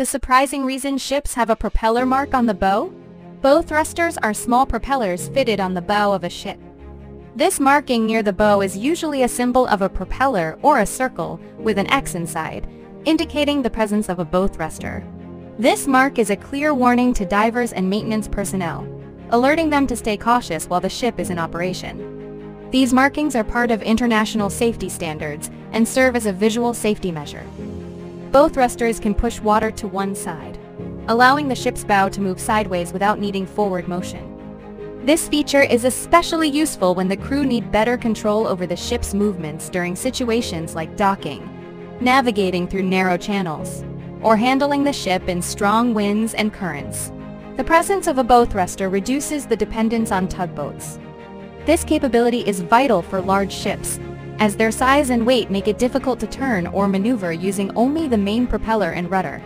The surprising reason ships have a propeller mark on the bow? Bow thrusters are small propellers fitted on the bow of a ship. This marking near the bow is usually a symbol of a propeller or a circle with an X inside, indicating the presence of a bow thruster. This mark is a clear warning to divers and maintenance personnel, alerting them to stay cautious while the ship is in operation. These markings are part of international safety standards and serve as a visual safety measure. Bow thrusters can push water to one side, allowing the ship's bow to move sideways without needing forward motion. This feature is especially useful when the crew need better control over the ship's movements during situations like docking, navigating through narrow channels, or handling the ship in strong winds and currents. The presence of a bow thruster reduces the dependence on tugboats. This capability is vital for large ships, as their size and weight make it difficult to turn or maneuver using only the main propeller and rudder.